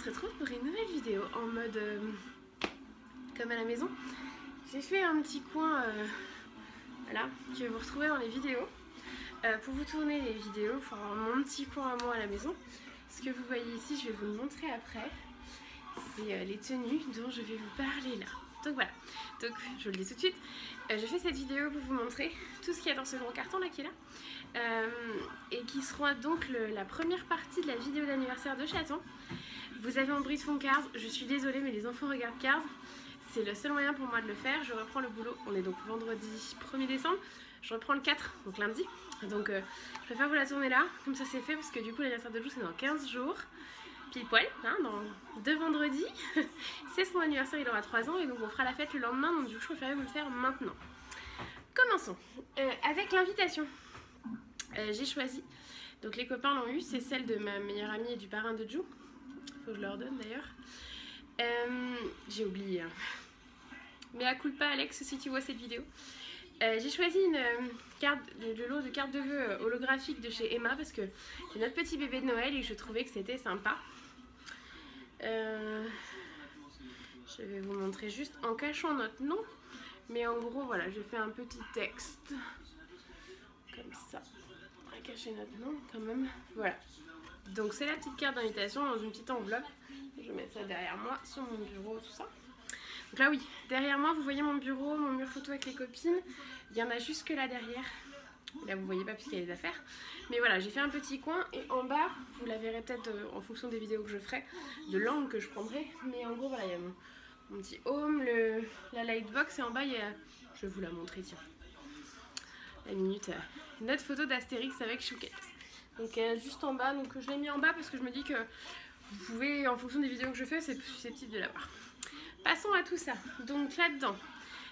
se retrouve pour une nouvelle vidéo en mode euh, comme à la maison. J'ai fait un petit coin euh, voilà, que vous retrouvez dans les vidéos euh, pour vous tourner les vidéos, pour avoir mon petit coin à moi à la maison. Ce que vous voyez ici, je vais vous le montrer après. C'est les tenues dont je vais vous parler là. Donc voilà, donc je vous le dis tout de suite, je fais cette vidéo pour vous montrer tout ce qu'il y a dans ce gros carton là qui est là. Et qui sera donc la première partie de la vidéo d'anniversaire de Chaton. Vous avez en de fond Cars, je suis désolée mais les enfants regardent Cars, c'est le seul moyen pour moi de le faire, je reprends le boulot, on est donc vendredi 1er décembre, je reprends le 4, donc lundi, donc euh, je préfère vous la tourner là, comme ça c'est fait parce que du coup l'anniversaire de Jou c'est dans 15 jours, pile poil, hein, dans deux vendredis, c'est son anniversaire, il aura 3 ans et donc on fera la fête le lendemain, donc du coup je préfère vous le faire maintenant. Commençons euh, avec l'invitation. Euh, j'ai choisi. Donc les copains l'ont eu, c'est celle de ma meilleure amie et du parrain de Jou. Faut que je leur donne d'ailleurs. Euh, j'ai oublié. Hein. Mais à pas Alex si tu vois cette vidéo. Euh, j'ai choisi une carte de lot de carte de vœux holographique de chez Emma parce que c'est notre petit bébé de Noël et je trouvais que c'était sympa. je vais vous montrer juste en cachant notre nom. Mais en gros, voilà, j'ai fait un petit texte. Comme ça cacher notre nom quand même. Voilà. Donc c'est la petite carte d'invitation dans une petite enveloppe. Je vais mettre ça derrière moi, sur mon bureau, tout ça. Donc là oui, derrière moi vous voyez mon bureau, mon mur photo avec les copines. Il y en a jusque là derrière. Là vous voyez pas puisqu'il y a les affaires. Mais voilà, j'ai fait un petit coin et en bas, vous la verrez peut-être euh, en fonction des vidéos que je ferai, de l'angle que je prendrai. Mais en gros il y a mon, petit home, la lightbox et en bas il y a... Je vais vous la montrer tiens. La minute... Euh, notre photo d'Astérix avec Chouquette. Donc juste en bas, donc je l'ai mis en bas parce que je me dis que vous pouvez, en fonction des vidéos que je fais, c'est susceptible de l'avoir. Passons à tout ça. Donc là-dedans,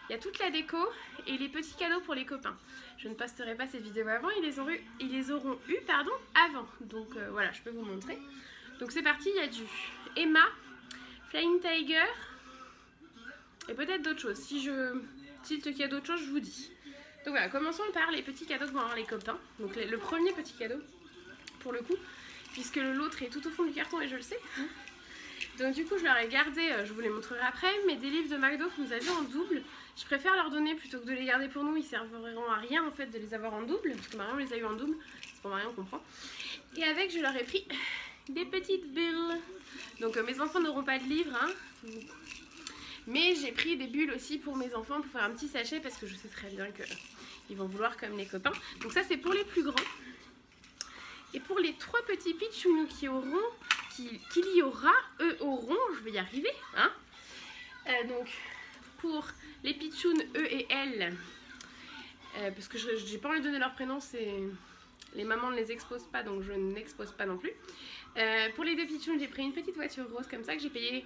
il y a toute la déco et les petits cadeaux pour les copains. Je ne posterai pas cette vidéo avant, ils les, auront eu, ils les auront eu pardon, avant. Donc euh, voilà, je peux vous montrer. Donc c'est parti, il y a du Emma, Flying Tiger et peut-être d'autres choses. Si je tilte qu'il y a d'autres choses, je vous dis. Donc voilà, commençons par les petits cadeaux que vont avoir les copains. Donc le premier petit cadeau, pour le coup, puisque l'autre est tout au fond du carton et je le sais. Donc du coup, je leur ai gardé, euh, je vous les montrerai après, mais des livres de McDo que nous avions en double. Je préfère leur donner plutôt que de les garder pour nous, ils serviront à rien en fait de les avoir en double, parce que Marion les a eu en double, c'est pour Marion on comprend. Et avec, je leur ai pris des petites bulles. Donc euh, mes enfants n'auront pas de livres, hein. Mais j'ai pris des bulles aussi pour mes enfants pour faire un petit sachet parce que je sais très bien qu'ils vont vouloir comme les copains. Donc ça c'est pour les plus grands. Et pour les trois petits pitchounous qui auront, qu'il y aura, eux auront, je vais y arriver, hein. Euh, donc pour les pitchouns E et L, euh, parce que je n'ai pas envie de donner leur prénom, c'est les mamans ne les exposent pas, donc je n'expose pas non plus. Euh, pour les deux pitchouns, j'ai pris une petite voiture rose comme ça que j'ai payé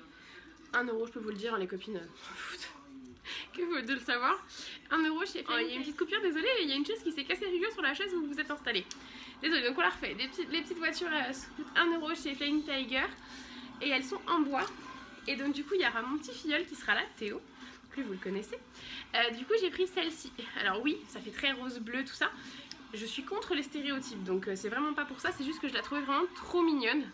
1 euro, je peux vous le dire, hein, les copines. que vous de le savoir. 1 euro chez oh, Il y a une petite coupure, désolée, il y a une chaise qui s'est cassée figure sur la chaise où vous vous êtes installé. Désolée, donc on la refait. Les petites voitures euh, coûtent 1 euro chez Flying Tiger. Et elles sont en bois. Et donc du coup, il y aura mon petit filleul qui sera là, Théo. Plus vous le connaissez. Euh, du coup, j'ai pris celle-ci. Alors oui, ça fait très rose-bleu, tout ça. Je suis contre les stéréotypes, donc euh, c'est vraiment pas pour ça. C'est juste que je la trouvais vraiment trop mignonne.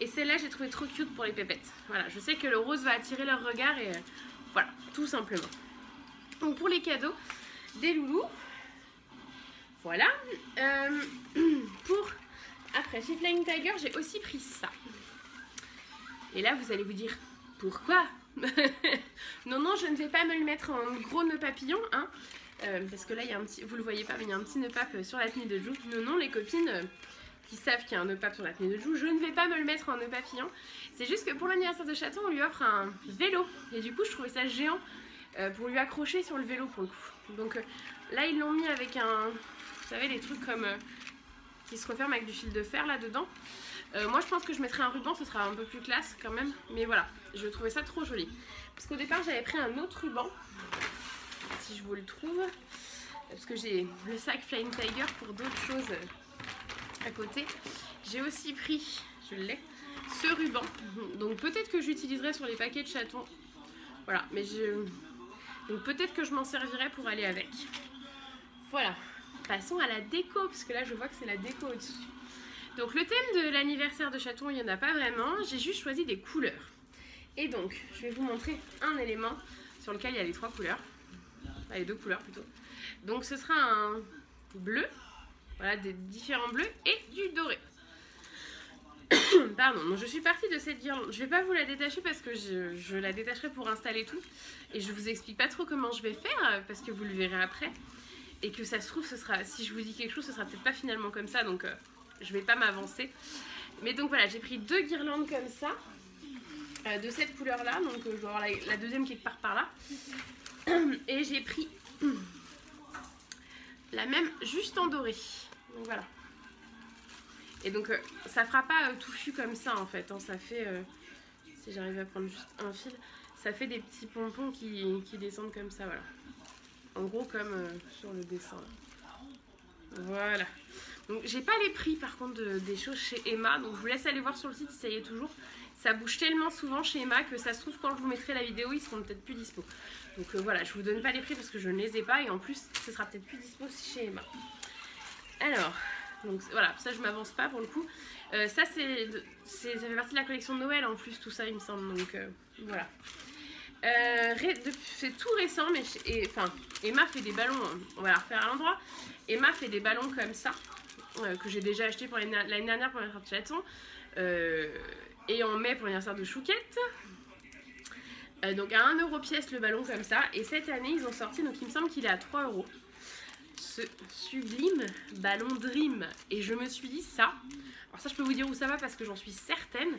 Et celle-là, j'ai trouvé trop cute pour les pépettes. Voilà, je sais que le rose va attirer leur regard et voilà, tout simplement. Donc pour les cadeaux, des loulous. Voilà. Euh, pour après, chez Flying Tiger, j'ai aussi pris ça. Et là, vous allez vous dire, pourquoi? Non, non, je ne vais pas me le mettre en gros nœud papillon, hein, euh, parce que là, il y a un petit, vous le voyez pas, mais il y a un petit nœud pape sur la tenue de joue. Non, non, les copines, savent qu'il y a un nœud pape sur la tenue de joue, je ne vais pas me le mettre en nœud papillon. C'est juste que pour l'anniversaire de Chaton, on lui offre un vélo. Et du coup, je trouvais ça géant euh, pour lui accrocher sur le vélo pour le coup. Donc euh, là, ils l'ont mis avec un... Savez, les trucs comme... Euh, qui se referment avec du fil de fer là-dedans. moi, je pense que je mettrai un ruban, ce sera un peu plus classe quand même. Mais voilà, je trouvais ça trop joli. Parce qu'au départ, j'avais pris un autre ruban. Si je vous le trouve. Parce que j'ai le sac Flying Tiger pour d'autres choses à côté. J'ai aussi pris, je l'ai, ce ruban. Donc peut-être que j'utiliserai sur les paquets de chatons. Voilà, mais je... Donc peut-être que je m'en servirai pour aller avec. Voilà. Passons à la déco, parce que là je vois que c'est la déco au-dessus. Donc le thème de l'anniversaire de chaton, il n'y en a pas vraiment. J'ai juste choisi des couleurs. Et donc, je vais vous montrer un élément sur lequel il y a les trois couleurs. Ah, les deux couleurs plutôt. Donc ce sera un bleu, voilà, des différents bleus et du doré. Pardon, donc je suis partie de cette guirlande. Je vais pas vous la détacher parce que je, la détacherai pour installer tout. Et je vous explique pas trop comment je vais faire parce que vous le verrez après. Et que ça se trouve, ce sera, si je vous dis quelque chose, ce sera peut-être pas finalement comme ça. Donc euh, je vais pas m'avancer. Mais donc voilà, j'ai pris deux guirlandes comme ça. Euh, de cette couleur là. Donc euh, je vais avoir la, la deuxième qui part par là. Et j'ai pris la même juste en doré. Donc voilà. Et donc euh, ça fera pas touffu comme ça en fait. hein. Ça fait, si j'arrive à prendre juste un fil, ça fait des petits pompons qui descendent comme ça. Voilà. En gros comme euh, sur le dessin. là. Voilà. Donc j'ai pas les prix par contre de- des choses chez Emma. Donc je vous laisse aller voir sur le site si ça y est toujours. Ça bouge tellement souvent chez Emma que ça se trouve quand je vous mettrai la vidéo ils seront peut-être plus dispo. Donc euh, voilà, je vous donne pas les prix parce que je ne les ai pas et en plus ce sera peut-être plus dispo chez Emma. Alors, donc voilà, ça je m'avance pas pour le coup. Euh, ça c'est, ça fait partie de la collection de Noël en plus tout ça il me semble donc voilà. Euh, c'est tout récent mais enfin Emma fait des ballons, on va la refaire à l'endroit. Emma fait des ballons comme ça euh, que j'ai déjà acheté l'année dernière pour l'anniversaire de chaton euh, et en mai pour l'anniversaire de Chouquette. Donc à 1 euro pièce le ballon comme ça. Et cette année ils ont sorti, donc il me semble qu'il est à 3 euros. Ce sublime ballon Dream. Et je me suis dit ça. Alors ça je peux vous dire où ça va parce que j'en suis certaine.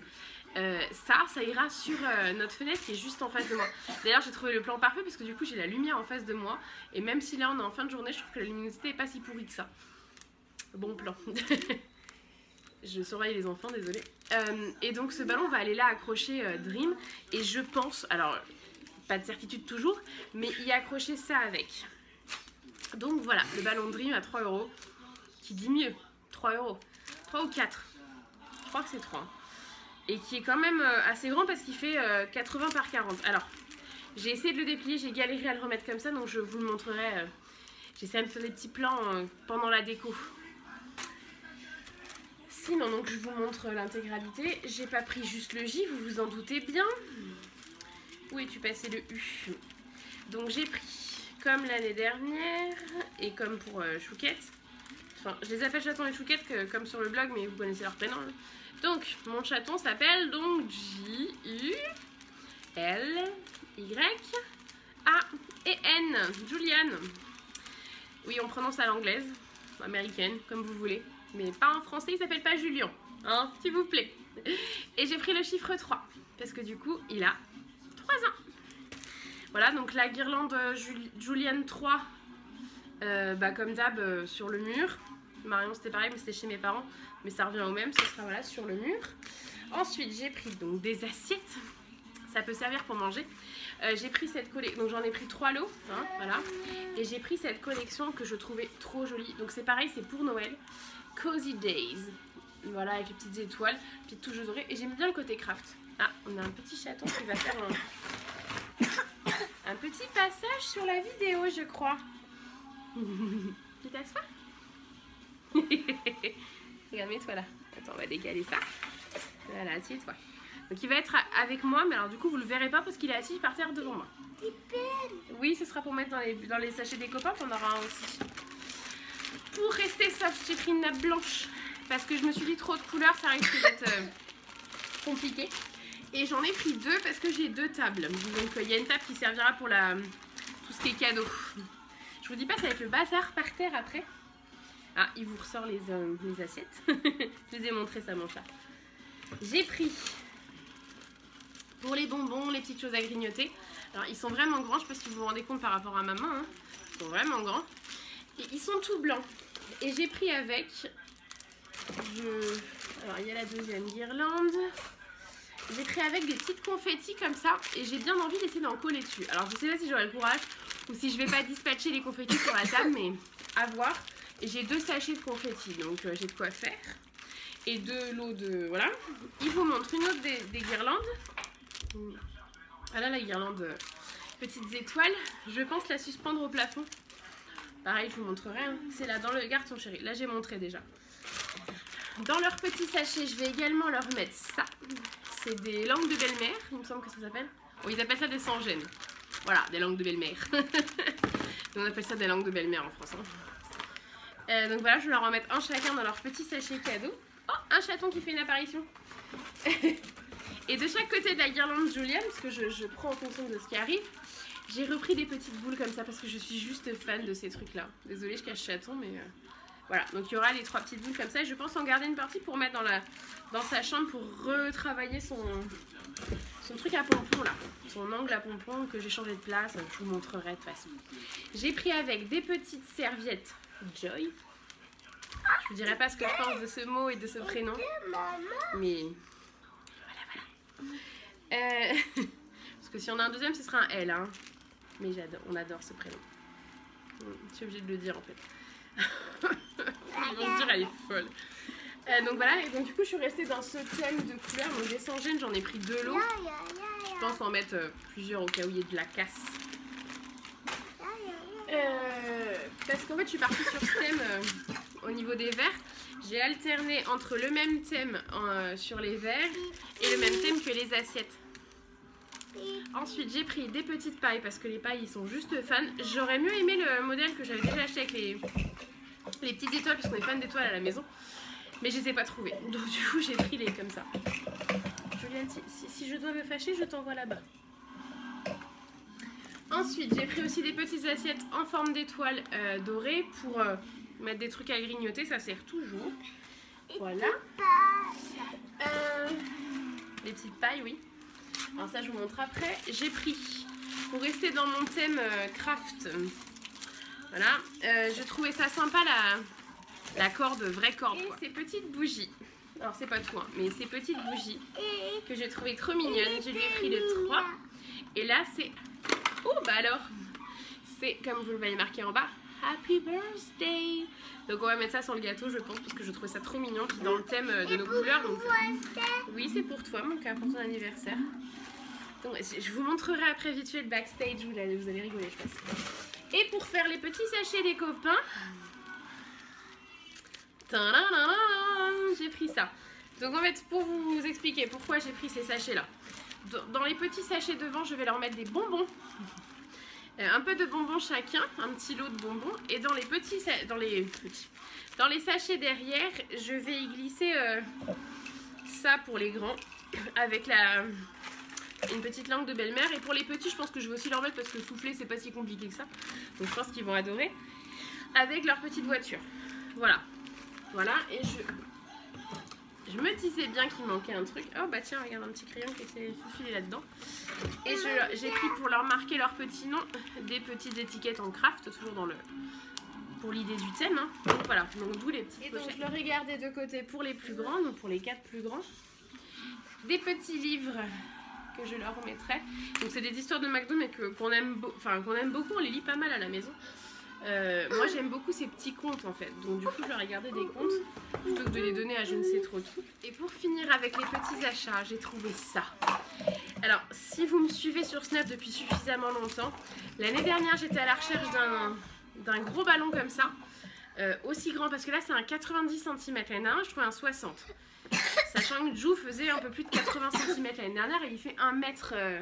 Euh, ça, ça ira sur euh, notre fenêtre qui est juste en face de moi. D'ailleurs j'ai trouvé le plan parfait parce que du coup j'ai la lumière en face de moi. Et même si là on est en fin de journée, je trouve que la luminosité est pas si pourrie que ça. Bon plan. je surveille les enfants, désolé. Euh, et donc ce ballon va aller là accrocher euh, Dream. Et je pense, alors pas de certitude toujours, mais y accrocher ça avec. Donc voilà, le ballon Dream à 3 euros. Qui dit mieux 3 euros. 3 ou 4 Je crois que c'est 3. Et qui est quand même euh, assez grand parce qu'il fait euh, 80 par 40. Alors, j'ai essayé de le déplier, j'ai galéré à le remettre comme ça, donc je vous le montrerai. euh, J'essaie de me faire des petits plans euh, pendant la déco. Sinon, donc je vous montre l'intégralité. J'ai pas pris juste le J, vous vous en doutez bien. Où es-tu passé le U? Donc j'ai pris, comme l'année dernière, et comme pour euh, Chouquette. Enfin, je les appelle chatons et Chouquette que- comme sur le blog, mais vous connaissez leur prénom. hein. Donc, mon chaton s'appelle donc J-U-L-Y-A et N. Julian. Oui, on prononce à l'anglaise, américaine, comme vous voulez. Mais pas en français, il s'appelle pas Julien. Hein, s'il vous plaît. Et j'ai pris le chiffre 3. Parce que du coup, il a 3 ans. Voilà, donc la guirlande euh, Jul- Julian 3, euh, bah, comme d'hab, euh, sur le mur. Marion, c'était pareil, mais c'était chez mes parents. Mais ça revient au même, ce sera voilà, sur le mur. Ensuite, j'ai pris donc des assiettes. Ça peut servir pour manger. Euh, j'ai pris cette collection, donc j'en ai pris trois lots, hein, voilà. Et j'ai pris cette collection que je trouvais trop jolie. Donc c'est pareil, c'est pour Noël. Cozy Days. Voilà, avec les petites étoiles, petites touches dorées. Et j'aime bien le côté craft. Ah, on a un petit chaton qui va faire un, un petit passage sur la vidéo, je crois. tu t'assois? Regarde, mets-toi là. Attends, on va décaler ça. Voilà, assieds-toi. Donc il va être avec moi, mais alors du coup vous le verrez pas parce qu'il est assis par terre devant moi. Oui, ce sera pour mettre dans les, dans les sachets des copains, t'en auras un aussi. Pour rester soft, j'ai pris une nappe blanche parce que je me suis dit trop de couleurs, ça risque d'être euh, compliqué. Et j'en ai pris deux parce que j'ai deux tables. Donc il y a une table qui servira pour la, tout ce qui est cadeau. Je vous dis pas, ça va être le bazar par terre après. Ah, il vous ressort les, euh, assiettes. je les ai montré ça, mon chat. J'ai pris pour les bonbons, les petites choses à grignoter. Alors, ils sont vraiment grands, je sais pas si vous vous rendez compte par rapport à ma main. hein. Ils sont vraiment grands. Et ils sont tout blancs. Et j'ai pris avec. Je... Alors, il y a la deuxième guirlande. J'ai pris avec des petites confettis comme ça. Et j'ai bien envie d'essayer d'en coller dessus. Alors, je sais pas si j'aurai le courage ou si je vais pas dispatcher les confettis sur la table, mais à voir. Et j'ai deux sachets de confettis, donc euh, j'ai de quoi faire. Et deux lots de. Voilà. Il vous montre une autre des, des guirlandes. Voilà la guirlande euh, petites étoiles. Je pense la suspendre au plafond. Pareil, je vous montrerai. hein. C'est là, dans le garde ton chéri. Là, j'ai montré déjà. dans leur petit sachet, je vais également leur mettre ça. C'est des langues de belle-mère, il me semble que ça s'appelle. Oh, ils appellent ça des sans-gênes. Voilà, des langues de belle-mère. On appelle ça des langues de belle-mère en France. Hein. Euh, donc voilà, je vais leur en mettre un chacun dans leur petit sachet cadeau. Oh, un chaton qui fait une apparition. Et de chaque côté de la guirlande Julienne, parce que je, prends en fonction de ce qui arrive, j'ai repris des petites boules comme ça parce que je suis juste fan de ces trucs-là. Désolée, je cache chaton, mais euh, voilà. Donc il y aura les trois petites boules comme ça. Et je pense en garder une partie pour mettre dans, la, dans sa chambre pour retravailler son, son truc à pompon là. Son angle à pompon que j'ai changé de place. Je vous montrerai de toute façon. J'ai pris avec des petites serviettes Joy. Je vous dirai pas ce que je pense de ce mot et de ce prénom. Mais euh, parce que si on a un deuxième, ce sera un L. Hein. Mais j'adore, on adore ce prénom. Je suis obligée de le dire en fait. Ils vont se dire, elle est folle. Euh, donc voilà, et donc du coup, je suis restée dans ce thème de couleurs. Donc des sans gêne, j'en ai pris deux lots. Je pense en mettre euh, plusieurs au cas où il y ait de la casse. Parce qu'en fait, je suis partie sur ce thème au niveau des verres. J'ai alterné entre le même thème sur les verres et le même thème que les assiettes. Ensuite, j'ai pris des petites pailles parce que les pailles, ils sont juste fans. J'aurais mieux aimé le modèle que j'avais déjà acheté avec les, petites étoiles parce qu'on est fan d'étoiles à la maison. Mais je les ai pas trouvées. Donc du coup, j'ai pris les comme ça. Juliane, si, je dois me fâcher, je t'envoie là-bas. Ensuite, j'ai pris aussi des petites assiettes en forme d'étoile euh, dorée pour euh, mettre des trucs à grignoter. Ça sert toujours. Voilà. Euh, les petites pailles, oui. Alors ça, je vous montre après. J'ai pris, pour rester dans mon thème euh, craft, voilà, euh, je trouvais ça sympa la, la corde, vraie corde. Et ces petites bougies. Alors c'est pas tout, hein, mais ces petites bougies que j'ai trouvé trop mignonnes. Je lui ai pris les trois. Et là, c'est... Oh, bah alors C'est, comme vous le voyez marqué en bas, Happy Birthday Donc on va mettre ça sur le gâteau, je pense, parce que je trouvais ça trop mignon, dans le thème de nos couleurs. Oui, c'est pour toi, mon cœur, pour ton anniversaire je vous montrerai après vite fait le backstage, vous allez, vous allez rigoler, je pense. Et pour faire les petits sachets des copains, j'ai pris ça. Donc en fait, pour vous expliquer pourquoi j'ai pris ces sachets-là, dans les petits sachets devant, je vais leur mettre des bonbons. Euh, un peu de bonbons chacun, un petit lot de bonbons. Et dans les petits, dans les petits, dans les sachets derrière, je vais y glisser euh, ça pour les grands, avec la, une petite langue de belle-mère. Et pour les petits, je pense que je vais aussi leur mettre parce que souffler, c'est pas si compliqué que ça. Donc je pense qu'ils vont adorer. Avec leur petite voiture. Voilà. Voilà. Et je, je me disais bien qu'il manquait un truc. Oh bah tiens, regarde un petit crayon qui s'est faufilé là-dedans. Et j'ai pris pour leur marquer leur petit nom des petites étiquettes en craft, toujours dans le pour l'idée du thème. Hein. Donc voilà, donc d'où les petites Et donc je leur ai gardé de côté pour les plus grands, donc pour les quatre plus grands. Des petits livres que je leur remettrai. Donc c'est des histoires de McDo mais qu'on aime, enfin, qu'on aime beaucoup, on les lit pas mal à la maison. Euh, moi j'aime beaucoup ces petits contes en fait, donc du coup je leur ai gardé des contes plutôt que de les donner à je ne sais trop qui. Et pour finir avec les petits achats, j'ai trouvé ça. Alors si vous me suivez sur Snap depuis suffisamment longtemps, l'année dernière j'étais à la recherche d'un gros ballon comme ça, euh, aussi grand parce que là c'est un 90 cm, l'année dernière je trouvais un 60 Sachant que Jou faisait un peu plus de 80 cm l'année dernière et il fait 1 mètre. Euh,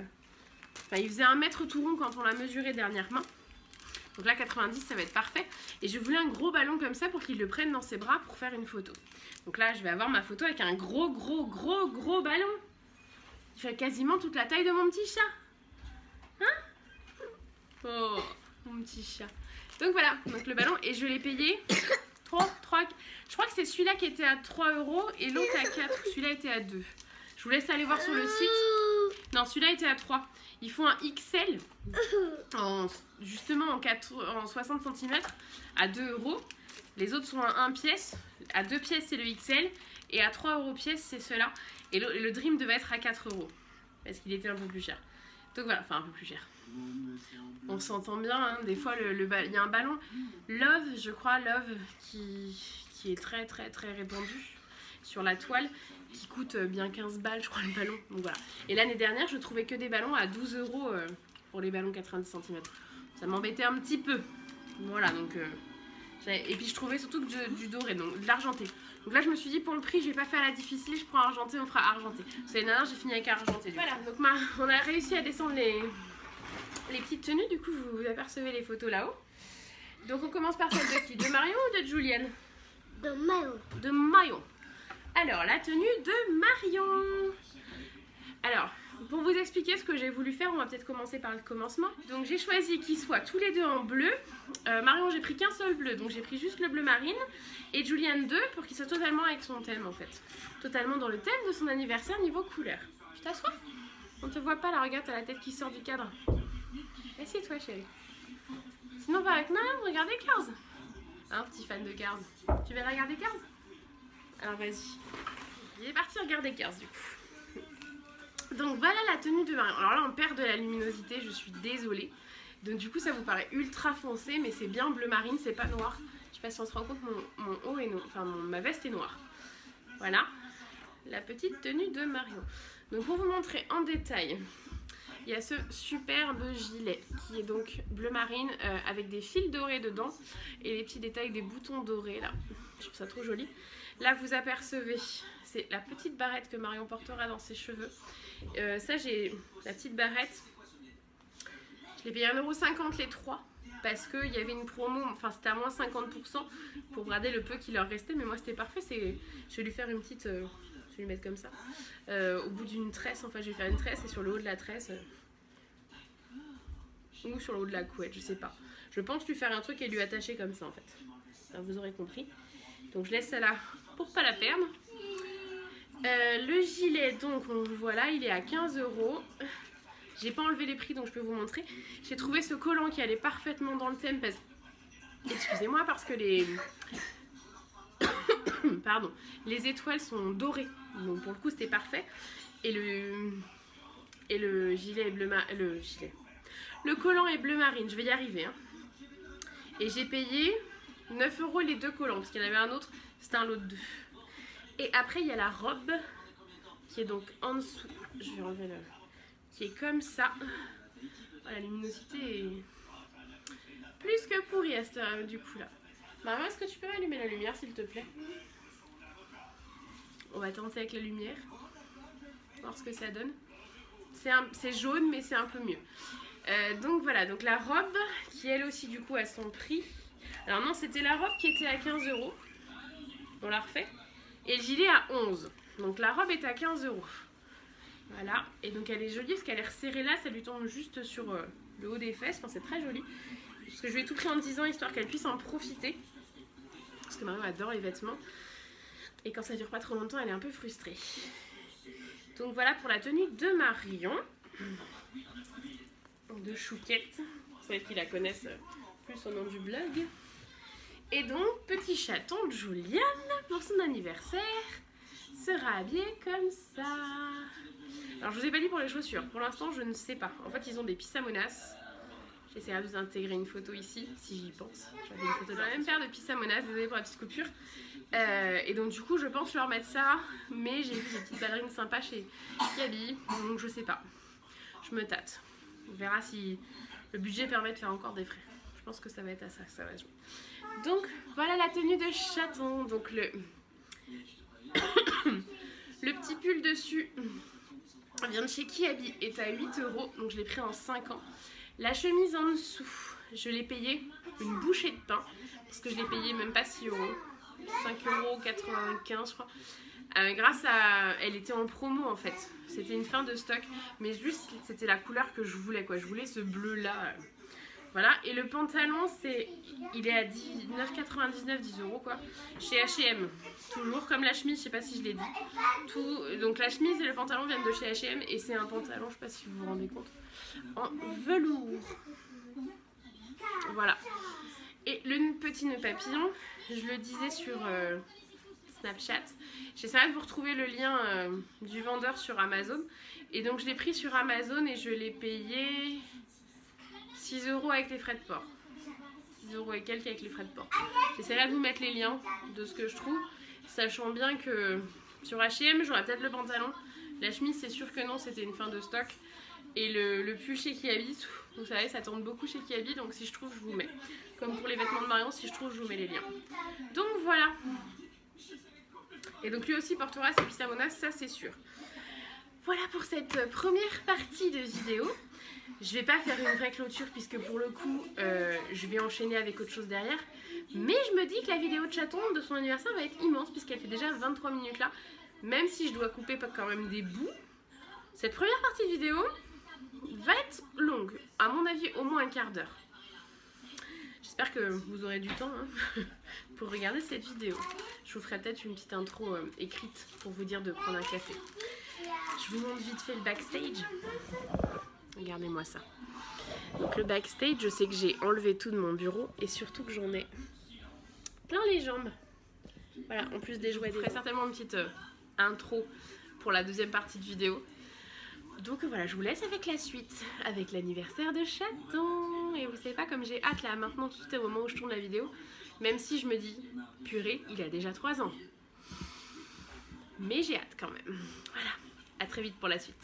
enfin, il faisait 1 mètre tout rond quand on l'a mesuré dernièrement. Donc là, 90, ça va être parfait. Et je voulais un gros ballon comme ça pour qu'il le prenne dans ses bras pour faire une photo. Donc là, je vais avoir ma photo avec un gros, gros, gros, gros ballon. Il fait quasiment toute la taille de mon petit chat. Hein Oh, mon petit chat. Donc voilà, donc le ballon. Et je l'ai payé 3, 3, je crois que c'est celui-là qui était à 3 euros et l'autre à 4. Celui-là était à 2. Je vous laisse aller voir sur le site. Non, celui-là était à 3. Ils font un XL, en, justement en, 4, en 60 cm, à 2 euros. Les autres sont à 1 pièce. À 2 pièces, c'est le XL. Et à 3 euros pièce, c'est cela. Et le, Dream devait être à 4 euros. Parce qu'il était un peu plus cher. Donc voilà, enfin un peu plus cher. On s'entend bien, hein. des fois il y a un ballon Love, je crois, Love, qui, qui est très très très répandu sur la toile qui coûte euh, bien 15 balles je crois le ballon donc voilà et l'année dernière je trouvais que des ballons à 12 euros euh, pour les ballons 90 cm ça m'embêtait un petit peu voilà donc euh, Et puis je trouvais surtout que du, doré, donc de l'argenté. Donc là je me suis dit pour le prix je vais pas faire la difficile, je prends argenté, on fera argenté. Vous savez, j'ai fini avec argenté. Voilà, donc on a réussi à descendre les, les petites tenues, du coup vous apercevez les photos là-haut. Donc on commence par celle de qui? De Marion ou de Julienne? De Marion. De Marion. Alors la tenue de Marion. Alors, pour vous expliquer ce que j'ai voulu faire, on va peut-être commencer par le commencement. Donc j'ai choisi qu'ils soient tous les deux en bleu. Euh, Marion, j'ai pris qu'un seul bleu, donc j'ai pris juste le bleu marine. Et Julienne deux pour qu'il soit totalement avec son thème en fait. Totalement dans le thème de son anniversaire niveau couleur. Tu t'assois? On te voit pas là, regarde, t'as la tête qui sort du cadre. Assieds-toi chérie. Sinon on va avec Marion regarder Cars. Hein, petit fan de Cars. Tu veux regarder Cars? Alors vas-y. Il est parti regarder Cars du coup. Donc voilà la tenue de Marion. Alors là, on perd de la luminosité, je suis désolée. Donc du coup, ça vous paraît ultra foncé, mais c'est bien bleu marine, c'est pas noir. Je sais pas si on se rend compte, mon, haut est noir, enfin ma veste est noire. Voilà, la petite tenue de Marion. Donc pour vous montrer en détail, il y a ce superbe gilet qui est donc bleu marine euh, avec des fils dorés dedans et les petits détails des boutons dorés là. Je trouve ça trop joli. Là, vous apercevez, c'est la petite barrette que Marion portera dans ses cheveux. Euh, ça, j'ai la petite barrette. Je l'ai payé 1,50€ les trois parce qu'il y avait une promo, enfin c'était à moins 50% pour brader le peu qui leur restait, mais moi c'était parfait. Je vais lui faire une petite, euh, je vais lui mettre comme ça, euh, au bout d'une tresse, enfin je vais faire une tresse et sur le haut de la tresse, ou sur le haut de la couette, je sais pas. Je pense lui faire un truc et lui attacher comme ça en fait. vous aurez compris. Donc je laisse ça là pour pas la perdre. Euh, le gilet, donc on le voit là, il est à 15 euros. J'ai pas enlevé les prix donc je peux vous montrer. J'ai trouvé ce collant qui allait parfaitement dans le thème parce... Excusez-moi parce que les... Pardon. Les étoiles sont dorées. Donc pour le coup c'était parfait. Et le... Et le gilet bleu Le gilet. Le collant est bleu marine. Je vais y arriver. Hein. Et j'ai payé 9 euros les deux collants. Parce qu'il y en avait un autre. C'était un lot de deux. Et après, il y a la robe qui est donc en dessous. Je vais enlever le... Qui est comme ça. la luminosité est plus que pourrie à ce du coup là. Maman, est-ce que tu peux allumer la lumière s'il te plaît? On va tenter avec la lumière. Voir ce que ça donne. C'est jaune mais c'est un peu mieux. Euh, donc voilà, donc la robe qui elle aussi du coup a son prix. Alors non, c'était la robe qui était à 15 euros. On l'a refait. Et le gilet à 11. Donc la robe est à 15 euros. Voilà. Et donc elle est jolie parce qu'elle est resserrée là. Ça lui tombe juste sur euh, le haut des fesses. C'est très joli. Parce que je lui ai tout pris en 10 ans histoire qu'elle puisse en profiter. Parce que Marion adore les vêtements. Et quand ça dure pas trop longtemps, elle est un peu frustrée. Donc voilà pour la tenue de Marion. De Chouquette. Celles qui la connaissent plus au nom du blog. Et donc, petit chaton de Juliane, pour son anniversaire, sera habillé comme ça. Alors, je vous ai pas dit pour les chaussures. Pour l'instant, je ne sais pas. En fait, ils ont des pissamonas. J'essaierai de vous intégrer une photo ici, si j'y pense. J'avais une photo de la même paire de pissamonas. Désolée pour la petite coupure. Euh, et donc, du coup, je pense leur mettre ça. Mais j'ai vu des petites ballerines sympas chez Kiabi. Donc, je sais pas. Je me tâte. On verra si le budget permet de faire encore des frais. Pense que ça va être à ça ça va jouer. Donc voilà la tenue de chaton. Donc le, le petit pull dessus vient de chez Kiabi est à 8 euros. Donc je l'ai pris en 5 ans. La chemise en dessous, je l'ai payé une bouchée de pain. Parce que je l'ai payé même pas 6 euros. 5 euros 95 je crois. Euh, grâce à... Elle était en promo en fait. C'était une fin de stock. Mais juste c'était la couleur que je voulais quoi. Je voulais ce bleu là. Voilà, et le pantalon, c'est, il est à 9,99, 10 euros quoi, chez H&M. Toujours comme la chemise, je sais pas si je l'ai dit. Tout, donc la chemise et le pantalon viennent de chez H&M et c'est un pantalon, je sais pas si vous vous rendez compte, en velours. Voilà. Et le petit nœud papillon, je le disais sur euh, Snapchat. J'essaierai de vous retrouver le lien euh, du vendeur sur Amazon. Et donc je l'ai pris sur Amazon et je l'ai payé 6 euros avec les frais de port. 6 euros et quelques avec les frais de port. J'essaierai de vous mettre les liens de ce que je trouve, sachant bien que sur H&M, j'aurai peut-être le pantalon. La chemise, c'est sûr que non, c'était une fin de stock. Et le, le pull chez Kiabi, Vous savez, ça tourne beaucoup chez Kiabi, donc si je trouve, je vous mets. Comme pour les vêtements de Marion, si je trouve, je vous mets les liens. Donc voilà. Et donc lui aussi portera ses Pissamonas, ça c'est sûr. Voilà pour cette première partie de vidéo. Je vais pas faire une vraie clôture puisque pour le coup, euh, je vais enchaîner avec autre chose derrière. Mais je me dis que la vidéo de chaton de son anniversaire va être immense puisqu'elle fait déjà 23 minutes là. Même si je dois couper quand même des bouts. Cette première partie de vidéo va être longue. À mon avis, au moins un quart d'heure. J'espère que vous aurez du temps hein, pour regarder cette vidéo. Je vous ferai peut-être une petite intro euh, écrite pour vous dire de prendre un café. Je vous montre vite fait le backstage. Regardez-moi ça. Donc le backstage, je sais que j'ai enlevé tout de mon bureau et surtout que j'en ai plein les jambes. Voilà, en plus des jouets. Je ferai certainement une petite euh, intro pour la deuxième partie de vidéo. Donc voilà, je vous laisse avec la suite, avec l'anniversaire de chaton. Et vous savez pas comme j'ai hâte là, maintenant tout au moment où je tourne la vidéo. Même si je me dis, purée, il a déjà 3 ans. Mais j'ai hâte quand même. Voilà, à très vite pour la suite.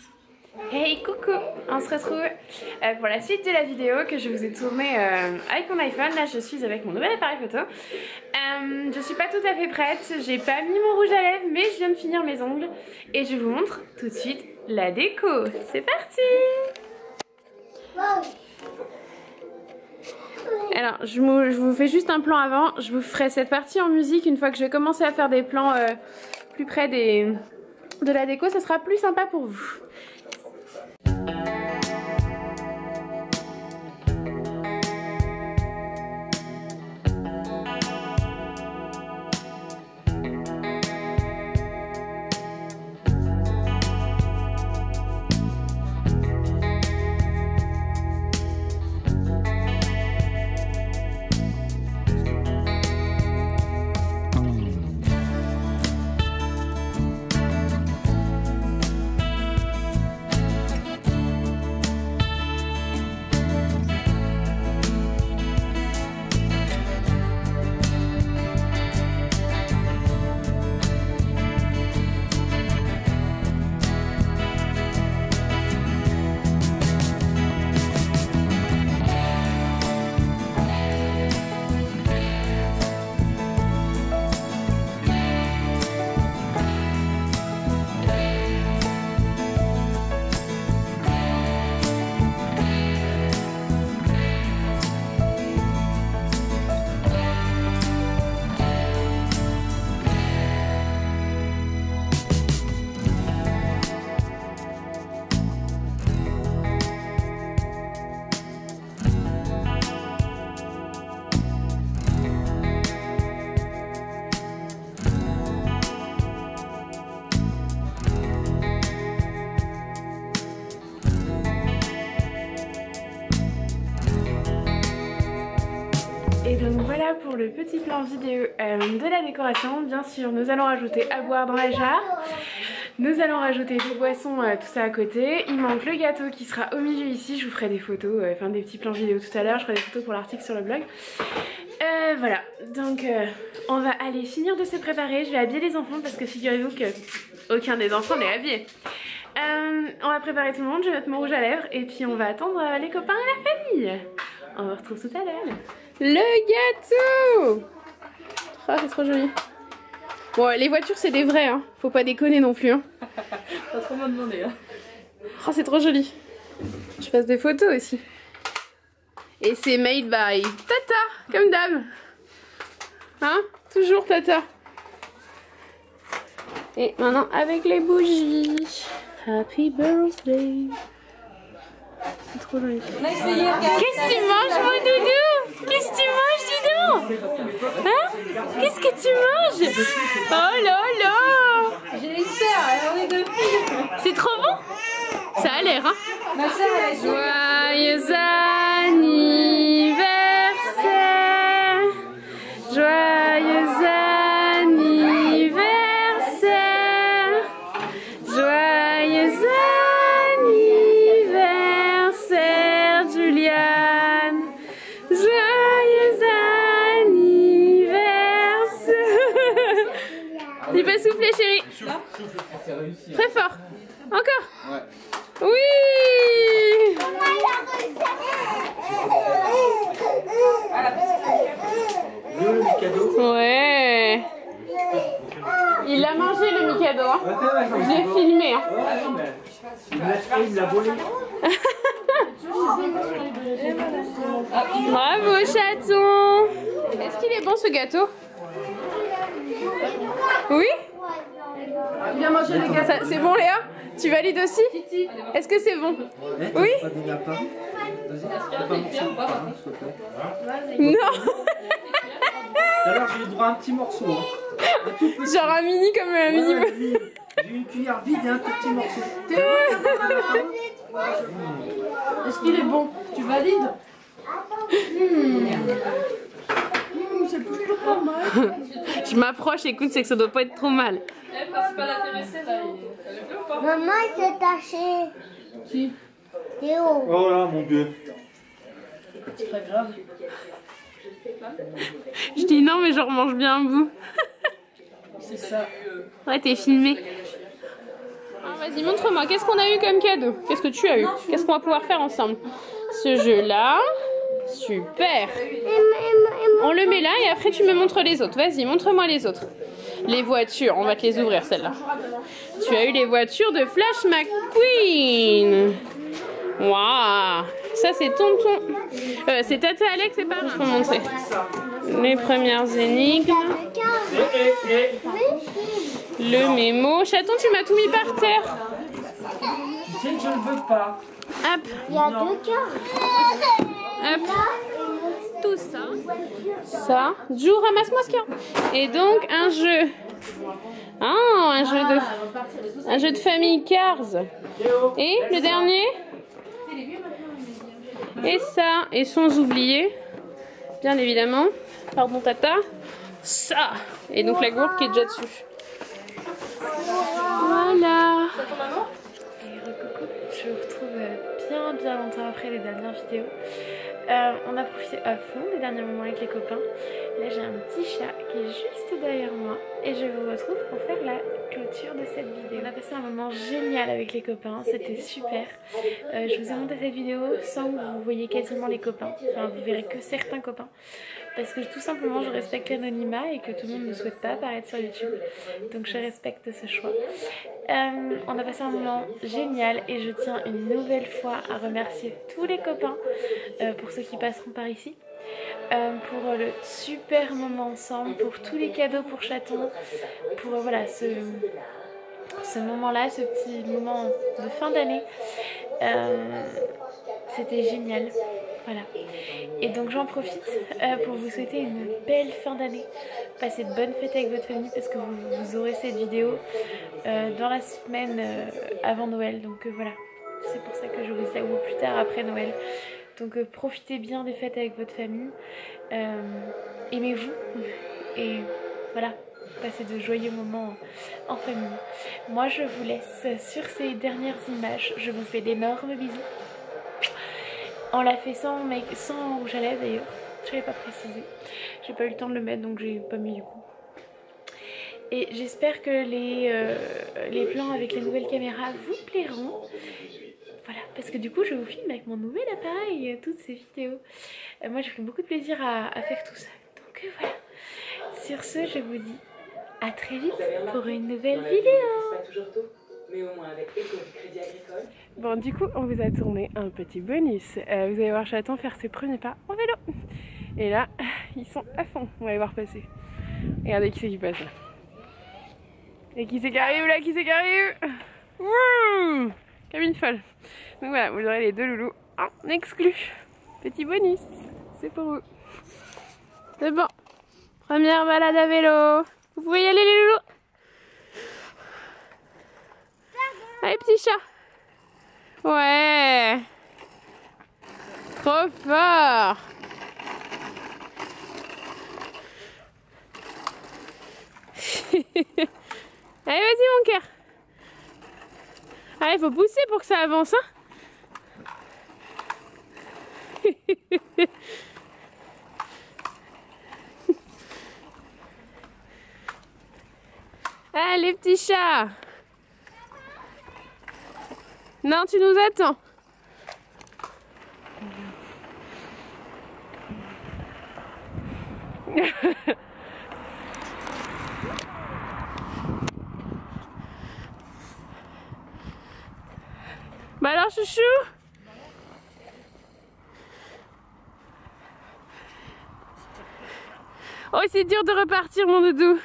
Hey coucou On se retrouve euh, pour la suite de la vidéo que je vous ai tournée euh, avec mon iPhone. Là je suis avec mon nouvel appareil photo. Euh, je suis pas tout à fait prête, j'ai pas mis mon rouge à lèvres mais je viens de finir mes ongles. Et je vous montre tout de suite la déco. C'est parti alors, je, vous fais juste un plan avant. Je vous ferai cette partie en musique une fois que je vais commencer à faire des plans plus près de la déco. Ça sera plus sympa pour vous. Le petit plan vidéo euh, de la décoration. Bien sûr, nous allons rajouter à boire dans la jarre. Nous allons rajouter des boissons, euh, tout ça à côté. Il manque le gâteau qui sera au milieu ici. Je vous ferai des photos, euh, enfin des petits plans vidéo tout à l'heure. Je ferai des photos pour l'article sur le blog. voilà, donc on va aller finir de se préparer. Je vais habiller les enfants parce que figurez-vous que aucun des enfants n'est habillé. on va préparer tout le monde, je vais mettre mon rouge à lèvres et puis on va attendre les copains et la famille. On va retrouve tout à l'heure. Le gâteau Oh, c'est trop joli. Bon, les voitures, c'est des vrais, hein. Faut pas déconner non plus, hein. T'as trop mal demandé, hein. Oh, c'est trop joli. Je fasse des photos aussi. Et c'est made by Tata, comme d'hab. Hein? Toujours Tata. Et maintenant, avec les bougies. Happy birthday. C'est trop joli. Qu'est-ce que tu manges, mon doudou Qu'est-ce que tu manges, dis donc Hein Qu'est-ce que tu manges Oh là là J'ai une sœur, on est deux filles. C'est trop bon Ça a l'air, hein Ma sœur, elle Joyeux anniversaire Joyeux Juliane. Joyeux anniversaire. Tu peux souffler chérie. Très fort. Encore. Oui. Ouais. Il a mangé le Mikado, hein. je l'ai filmé. Hein. Il l'a volé. Bravo chaton Est-ce qu'il est bon ce gâteau Oui Viens manger le gâteau. Ça- C'est bon Léa Tu valides aussi Est-ce que c'est bon Oui. Non l'heure, j'ai droit à un petit morceau. hein. Genre un mini comme un mini... J'ai une cuillère vide et un tout petit morceau. Est-ce qu'il est bon? Tu valides? C'est plutôt pas mal. Je m'approche, écoute, c'est que ça doit pas être trop mal. Elle passe pas l'intéressée là. Elle est ou pas? Maman s'est tachée. Si. Théo. Oh là, mon dieu. C'est pas grave. Je dis non mais je remange bien un bout. C'est ça. Ouais, t'es filmé. Ah, Vas-y, montre-moi, qu'est-ce qu'on a eu comme cadeau Qu'est-ce que tu as eu Qu'est-ce qu'on va pouvoir faire ensemble Ce jeu-là, super. On le met là et après tu me montres les autres. Vas-y, montre-moi les autres. Les voitures, on va te les ouvrir celles-là. Tu as eu les voitures de Flash McQueen. Waouh Ça c'est tonton. Euh, c'est Tata Alex et pas pour montrer. Les premières énigmes. Le mémo. Chaton, tu m'as tout mis par terre. Tu sais que je ne veux pas. Hop, Il y a deux cœurs. hop. Tout ça. Ça. Jou, ramasse-moi ce qu'il y a. Et donc, un jeu. Ah, un jeu de... Un jeu de famille Cars. Et le dernier Et ça. Et sans oublier, bien évidemment, pardon tata, ça. Et donc la gourde qui est déjà dessus. Voilà. Et je vous retrouve euh, bien bien longtemps après les dernières vidéos. Euh, on a profité à fond des derniers moments avec les copains. Là j'ai un petit chat qui est juste derrière moi et je vous retrouve pour faire la clôture de cette vidéo. On a passé un moment génial avec les copains, c'était super. Euh, je vous ai monté cette vidéo sans que vous voyez quasiment les copains. Enfin vous verrez que certains copains. Parce que tout simplement je respecte l'anonymat et que tout le monde ne souhaite pas apparaître sur YouTube. Donc je respecte ce choix. Euh, on a passé un moment génial et je tiens une nouvelle fois à remercier tous les copains euh, pour ceux qui passeront par ici. euh, pour le super moment ensemble, pour tous les cadeaux pour chaton, pour voilà ce, moment-là, ce petit moment de fin d'année. C'était génial. Voilà. Et donc j'en profite euh, pour vous souhaiter une belle fin d'année. Passez de bonnes fêtes avec votre famille parce que vous, aurez cette vidéo euh, dans la semaine euh, avant Noël. Donc voilà, c'est pour ça que je vous avoue plus tard après Noël. Donc profitez bien des fêtes avec votre famille. Aimez-vous. Et voilà, passez de joyeux moments en famille. Moi je vous laisse sur ces dernières images. Je vous fais d'énormes bisous. On l'a fait sans, make- sans rouge à lèvres d'ailleurs. Je n'avais pas précisé. J'ai pas eu le temps de le mettre donc j'ai pas mis du coup. Et j'espère que les, euh, les plans avec les nouvelles caméras vous plairont. Voilà, parce que du coup je vous filme avec mon nouvel appareil toutes ces vidéos. Euh, moi j'ai pris beaucoup de plaisir à, à faire tout ça. Donc euh, voilà. Sur ce, je vous dis à très vite pour une nouvelle vidéo. Mais au moins avec Eco Crédit Agricole. Bon, du coup, on vous a tourné un petit bonus. Euh, vous allez voir Chaton faire ses premiers pas en vélo. Et là, ils sont à fond. On va les voir passer. Regardez qui c'est qui passe là. Et qui c'est qui arrive là Qui c'est qui arrive? Wouh Comme folle. Donc voilà, vous aurez les deux loulous en exclu. Petit bonus. C'est pour vous. C'est bon. Première balade à vélo. Vous pouvez y aller les loulous? Allez, petit chat. Ouais. Trop fort. Allez, vas-y, mon cœur. Allez, faut pousser pour que ça avance, hein. Allez, petit chat. Non, tu nous attends. bah alors, chouchou Oh, c'est dur de repartir, mon doudou.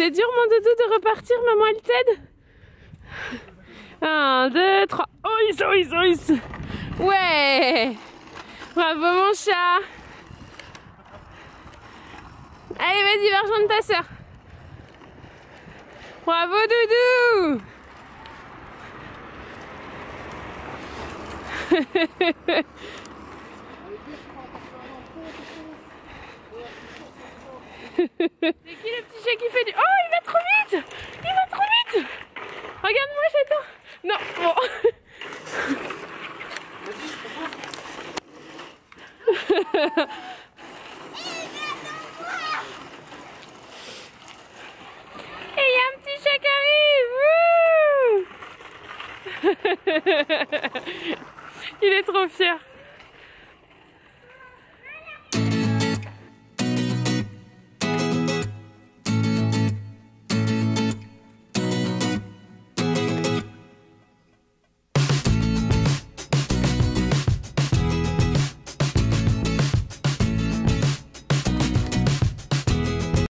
C'est dur, mon doudou, de repartir. Maman, elle t'aide 1, 2, 3. Oïs, oïs, oïs. Ouais. Bravo, mon chat. Allez, vas-y, va rejoindre ta soeur. Bravo, doudou. C'est qui le petit chat qui fait du... Oh, il va trop vite! Il va trop vite! Regarde-moi, j'attends Non, bon. Et il y a un petit chat qui arrive! Il est trop fier